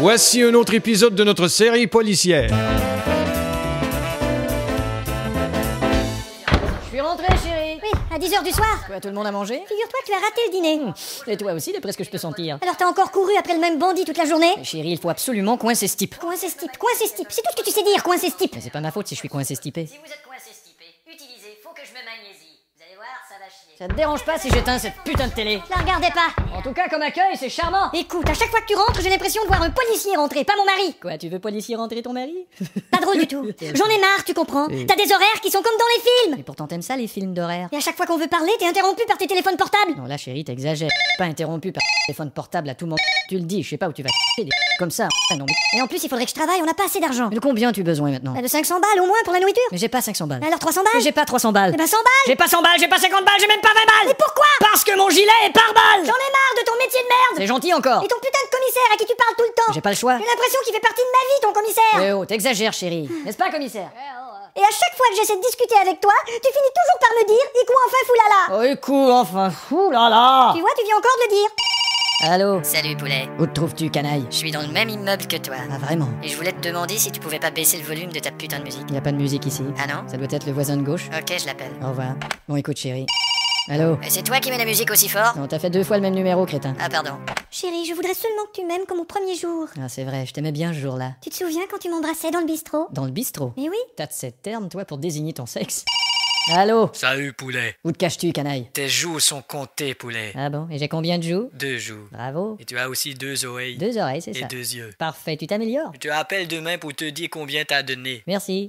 Voici un autre épisode de notre série policière. Je suis rentré, chérie. Oui, à 10h du soir. Quoi, tout le monde a mangé? Figure-toi que tu as raté le dîner. Et toi aussi, d'après ce que je peux sentir. Alors t'as encore couru après le même bandit toute la journée? Mais Chérie, il faut absolument coincer ce type. Coincé ce type, coincé ce type. C'est tout ce que tu sais dire, coincé ce type. Mais c'est pas ma faute si je suis coincé stipé. Si vous êtes coincé stipé, utilisez, faut que je me magnésie. Vous allez voir, ça te dérange pas si j'éteins cette putain de télé La regardez pas. En tout cas, comme accueil, c'est charmant. Écoute, à chaque fois que tu rentres, j'ai l'impression de voir un policier rentrer, pas mon mari. Quoi, tu veux policier rentrer ton mari? Pas drôle du tout. J'en ai marre, tu comprends. Oui. T'as des horaires qui sont comme dans les films. Et pourtant t'aimes ça les films d'horaire Et à chaque fois qu'on veut parler, t'es interrompu par tes téléphones portables. Non là chérie, t'exagères. Pas interrompu par téléphone portable à tout moment. Tu le dis, je sais pas où tu vas des comme ça. Ah non, mais... Et en plus, il faudrait que je travaille, on n'a pas assez d'argent. de combien tu as besoin maintenant? Bah, de 500 balles au moins pour la nourriture. Mais j'ai pas 500 balles. Alors 300 Mais balles j'ai pas 300 balles. Eh ben 100 balles J'ai pas 100 balles, j'ai pas 50 balles, j'ai même 20 balles Mais pourquoi Parce que mon gilet est par balle J'en ai marre de ton métier de merde C'est gentil encore Et ton putain de commissaire à qui tu parles tout le temps J'ai pas le choix. J'ai l'impression qu'il fait partie de ma vie, ton commissaire Eh oh, t'exagères chérie. N'est-ce pas commissaire Et à chaque fois que j'essaie de discuter avec toi, tu finis toujours par me dire « Écoute enfin, foulala Oh écoute, enfin, fou là là Tu vois, tu viens encore de le dire. Allô Salut poulet, Où te trouves-tu canaille je suis dans le même immeuble que toi. Ah vraiment Et je voulais te demander si tu pouvais pas baisser le volume de ta putain de musique. Y a pas de musique ici. Ah non Ça doit être le voisin de gauche. Ok, je l'appelle. Au revoir. Bon écoute chérie. Allô Et c'est toi qui mets la musique aussi fort Non, t'as fait deux fois le même numéro, crétin. Ah pardon. Chérie, je voudrais seulement que tu m'aimes comme au premier jour. Ah c'est vrai, je t'aimais bien ce jour-là. Tu te souviens quand tu m'embrassais dans le bistrot? Dans le bistrot? Mais oui. T'as de cette terme, toi, pour désigner ton sexe? Allô? Salut poulet. Où te caches-tu, canaille? Tes joues sont comptées poulet. Ah bon Et j'ai combien de joues? Deux joues. Bravo. Et tu as aussi deux oreilles. Deux oreilles, c'est Et ça. deux yeux. Parfait, tu t'améliores. Je te appelle demain pour te dire combien t'as donné. Merci.